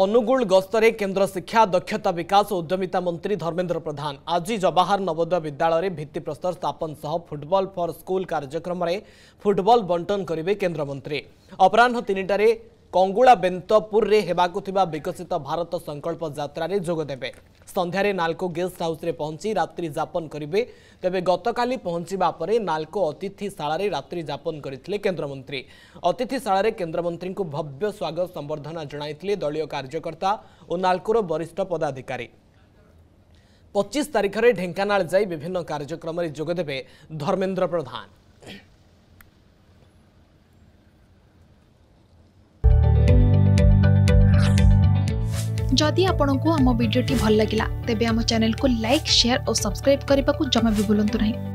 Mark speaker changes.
Speaker 1: ଅନୁଗୁଳ ଗସ୍ତରେ କେନ୍ଦ୍ର ଶିକ୍ଷା ଦକ୍ଷତା ବିକାଶ ଓ ଉଦ୍ୟମିତା ମନ୍ତ୍ରୀ ଧର୍ମେନ୍ଦ୍ର ପ୍ରଧାନ ଆଜି ଜବାହାର ନବୋଦୟ ବିଦ୍ୟାଳୟରେ ଭିତ୍ତିପ୍ରସ୍ତର ସ୍ଥାପନ ସହ ଫୁଟବଲ ଫର୍ ସ୍କୁଲ କାର୍ଯ୍ୟକ୍ରମରେ ଫୁଟବଲ ବଣ୍ଟନ କରିବେ କେନ୍ଦ୍ରମନ୍ତ୍ରୀ ଅପରାହ୍ନ ତିନିଟାରେ କଙ୍ଗୁଳା ବେନ୍ତପୁରରେ ହେବାକୁ ଥିବା ବିକଶିତ ଭାରତ ସଂକଳ୍ପ ଯାତ୍ରାରେ ଯୋଗ ଦେବେ ସନ୍ଧ୍ୟାରେ ନାଲ୍କୋ ଗେଷ୍ଟ ହାଉସ୍ରେ ପହଞ୍ଚି ରାତ୍ରି ଯାପନ କରିବେ ତେବେ ଗତକାଲି ପହଞ୍ଚିବା ପରେ ନାଲ୍କୋ ଅତିଥିଶାଳାରେ ରାତ୍ରି ଯାପନ କରିଥିଲେ କେନ୍ଦ୍ରମନ୍ତ୍ରୀ ଅତିଥିଶାଳାରେ କେନ୍ଦ୍ରମନ୍ତ୍ରୀଙ୍କୁ ଭବ୍ୟ ସ୍ୱାଗତ ସମ୍ବର୍ଦ୍ଧନା ଜଣାଇଥିଲେ ଦଳୀୟ କାର୍ଯ୍ୟକର୍ତ୍ତା ଓ ନାଲ୍କୋର ବରିଷ୍ଠ ପଦାଧିକାରୀ ପଚିଶ ତାରିଖରେ ଢେଙ୍କାନାଳ ଯାଇ ବିଭିନ୍ନ କାର୍ଯ୍ୟକ୍ରମରେ ଯୋଗଦେବେ ଧର୍ମେନ୍ଦ୍ର ପ୍ରଧାନ
Speaker 2: जदि आपण को आम भिडी भल लगा तेब आम को लाइक सेयार और सब्सक्राइब करने को जमा भी भूलु ना